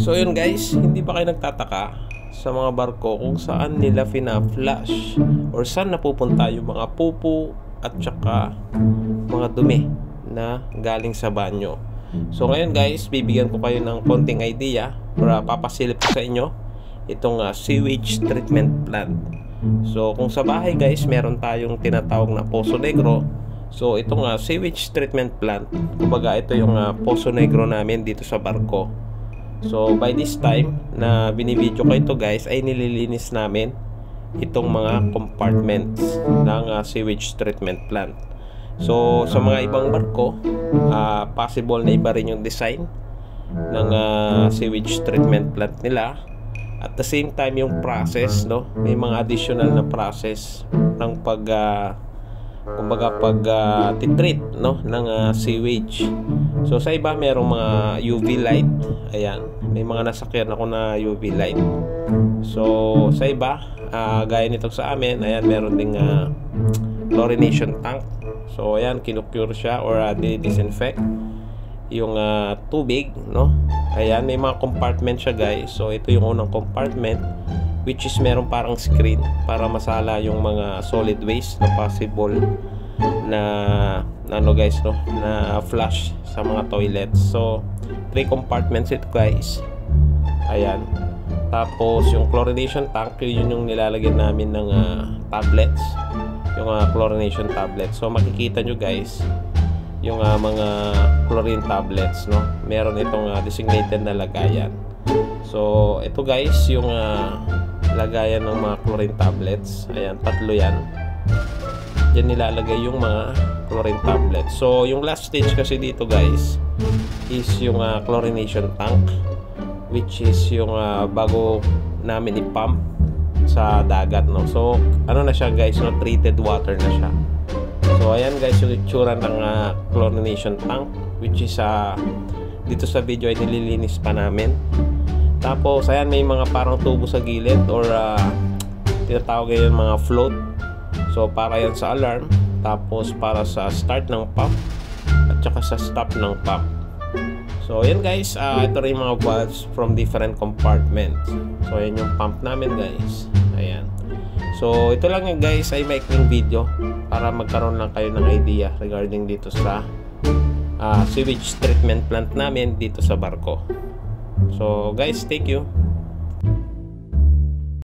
So yun guys, hindi ba kayo nagtataka sa mga barko kung saan nila fina-flush or saan napupunta yung mga pupu at saka mga dumi na galing sa banyo. So ngayon guys, bibigyan ko kayo ng konting idea para papasilip ko sa inyo itong uh, sewage treatment plant. So kung sa bahay guys, meron tayong tinatawag na Poso Negro. So itong uh, sewage treatment plant, kumbaga ito yung uh, Poso Negro namin dito sa barko. So by this time na binibidyo ko ito guys ay nililinis namin itong mga compartments ng uh, sewage treatment plant. So sa mga ibang barko, uh, possible na iba rin yung design ng uh, sewage treatment plant nila. At the same time yung process, no, may mga additional na process ng pag uh, kumbaga pag uh, titreat no ng uh, sewage. So sa iba merong mga UV light. Ayan, may mga nasakyan ako na UV light. So sa iba, uh, gaya nito sa amin, ayan meron ding uh, chlorination tank. So ayan, kinukure siya or uh, disinfect yung uh, tubig, no? Ayan, may mga compartment siya guys. So ito yung unang compartment which is meron parang screen para masala yung mga solid waste na possible na ano guys no? Na flush sa mga toilets. So three compartments ito guys. Ayan. Tapos yung chlorination tank yun yung nilalagyan namin ng uh, tablets. Yung uh, chlorination tablets. So makikita nyo guys yung uh, mga chlorine tablets no? Meron itong uh, designated na lagayan. So ito guys yung uh, lagayan ng mga chlorine tablets. Ayan tatlo yan. Dyan nilalagay yung mga chlorine tablets. So yung last stage kasi dito guys is yung uh, chlorination tank which is yung uh, bago namin i-pump sa dagat no? So ano na siya guys no? Treated water na siya. So ayan guys yung itsura ng uh, chlorination tank which is uh, dito sa video ay nililinis pa namin tapos, ayan, may mga parang tubo sa gilid or uh, tinatawag yung mga float. So, para yan sa alarm. Tapos, para sa start ng pump at saka sa stop ng pump. So, ayan guys, uh, ito rin mga valves from different compartments. So, ayan yung pump namin guys. Ayan. So, ito lang yung guys ay maikling video para magkaroon lang kayo ng idea regarding dito sa uh, sewage treatment plant namin dito sa barko. So guys, thank you.